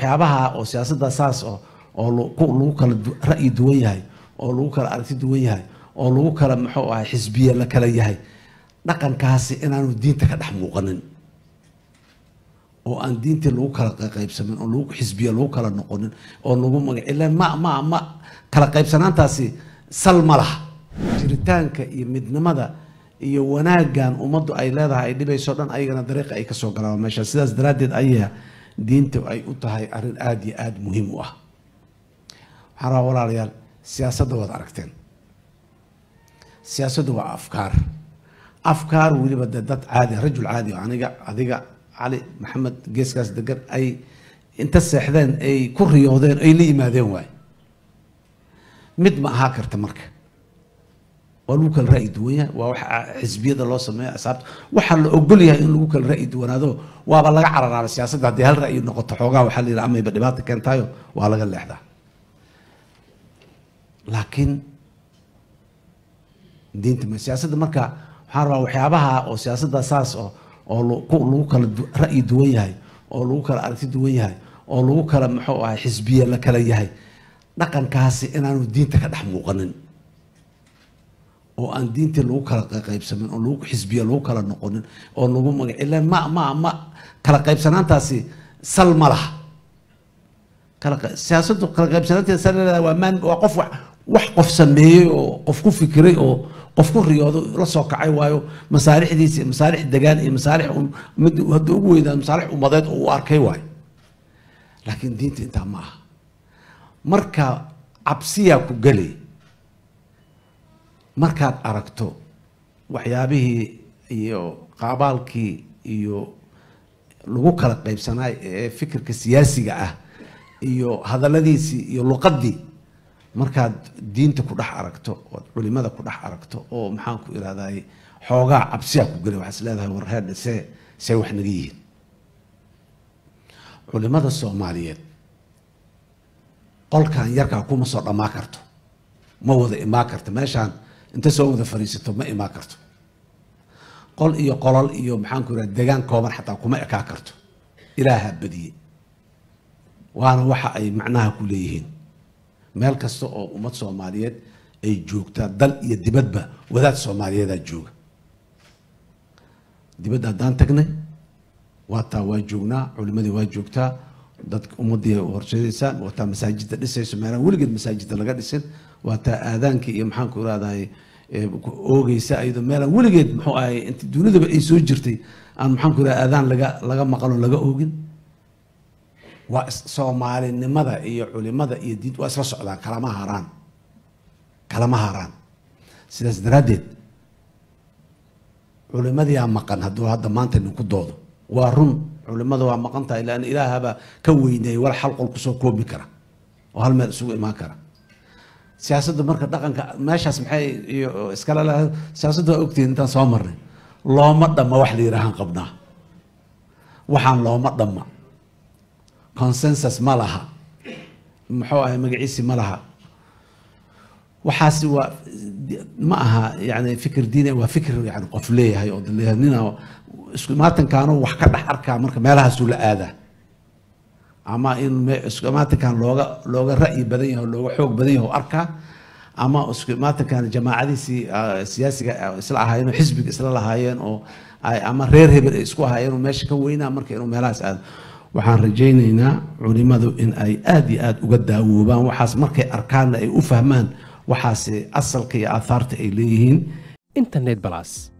waxyaabaha oo siyaasadda saas oo lagu kala ra'yi duwan yahay oo lagu kala aragti duwan yahay oo lagu kala muxuu ahay xisbiye la kala yahay dhaqankaasi inaanu diinta ka dhex muuqanin. Oo aan diintii lagu kala qaybsamin oo lagu xisbiye lagu kala noqonin oo lagu magac ila ma ma ma kala qaybsanaantaasi sal ma laha. Jiritaanka iyo midnimada iyo wanaaggan ummaddu ay leedahay ay dhibayso dhan ayagana dariiqa ay ka soo galaan meesha. Sidaas daraaddeed ayaa diinta ay u tahay arrin aada iyo aada muhiim u ah. Waxaan rabaa walaalayaal siyaasadda waad aragteen. Siyaasaddu waa afkaar. Afkaar weliba de dad caadi rajul caadi aniga adiga cali maxamed geeskaas degan ay inta seexdeen ay ku riyoodeen ay la yimaadeen waay. Mid ma ahaa karta marka waa lagu kala ra'yi duwan yahay waa waxa xisbiyada loo sameeyo asaabta waxaa la ogol yahay in lagu kala ra'yi duwanaado waaba laga cararaaba siyaasadda. Haddii hal ra'yi noqoto xoogaa waxaa la yidhaha amayba dhibaata keentaayo waa laga leexdaa. Laakiin diinta ma siyaasadda marka waxaan rabaa waxyaabaha oo siyaasadda saas oo oo lagu kala ra'yi duwan yahay oo lagu kala aragti duwan yahay oo lagu kala muxuu ahay xisbiye la kala yahay. Dhaqankaasi inaanu diinta ka dhex muuqanin oo aan diintii lagu kala qaybsamin oo lagu xisbiye lagu kala noqonin oo lagu magac ila ma ma ma kala qaybsanaantaasi sal ma laha. Kala siyaasaddu kala qaybsanaanteeda sal waa maan waa qof wax qof sameeyey oo qof ku fikiray oo qof ku riyoodo la soo kacay waayo masaalixdiisa masaalix degaan iyo masaalix mid hadda ugu weynaa masaalix ummadeed oo u arkay waayo. Laakiin diinta intaa ma aha. Marka cabsiyaa ku gelay markaad aragto waxyaabihii iyo qaabaalkii iyo lagu kala qaybsanaay ee fikirka siyaasiga ah iyo hadalladiisii iyo luqaddii markaad diinta ku dhex aragto ood culimada ku dhex aragto oo maxaan ku irahday xoogaa cabsiyaa ku gelay waxaad is leedahay warheedhe see see wax naga yihiin. Culimada soomaaliyeed qolkan yarkaa kuma soo dhammaa karto ma wada imaa karto meeshaan inta soo wada fadhiisato ma imaa karto. Qol iyo qolol iyo maxaan ku irahda degaan kooban xataa kuma ekaa karto. Ilaaha badiye waana waxa ay macnaha ku leeyihiin. Meel kasta oo ummad soomaaliyeed ay joogtaa dal iyo dibadba wadaad soomaaliyeedaa jooga. Dibadda haddaan tagnay waataa waa joognaa culimadii waa joogtaa dadka ummadii horseedaysaan waataa masaajidda dhisayso meelaan weligeed masaajidda laga dhisin waataa aadaankii iyo maxaan ku irahday oogeysa ayadoo meelaan weligeed muxuu ahay inta dunidaba ay soo jirtay aan maxaan ku irahda aadaan laga laga maqalo laga oogin. Waa soomaalinimada iyo culimada iyo diinta waa isla socdaan kalama haraan kalama haraan sidaas daraaddeed culimadiyaa maqan hadduu hadda maanta ninku doodo. Waa run culimada waa maqan tahay lan ilaahaba ka weyneeyay wal qol ku soo koobi kara oo hal meel isugu imaan kara. Siyaasadda marka dhaqanka meeshaas maxay iyo iskala laha siyaasadda waa ogtihiin intaan soo marnay. Looma dhamma wax la yidhaahaan qabnaa. Waxaan looma dhamma. Consensus ma laha. Muxuu ahay magaciisi ma laha. Waxaasi waa ma aha yani fikir diini waa fikir yani qof leeyahay oo leeyahay. Nina isku imaatankaanu wax ka dhex arkaa marka meelahaasuu la aadaa. Ama in isku imaatankan looga looga ra'yi badan yahay looga xoog badan yahay arkaa. Ama isku imaatankan jamaacadiisii siyaasiga isla ahaayeen oo xisbiga isla lahaayeen oo ama reer hebel ay isku ahaayeen oo meesha ka weynaa marka inuu meelahaas aado. Waxaan rajaynaynaa culimadu in ay aada iyo aada uga daawoobaan waxaas markay arkaanna ay u fahmaan waxaasi asalka iyo aahaarta ay leeyihiin. Internet balas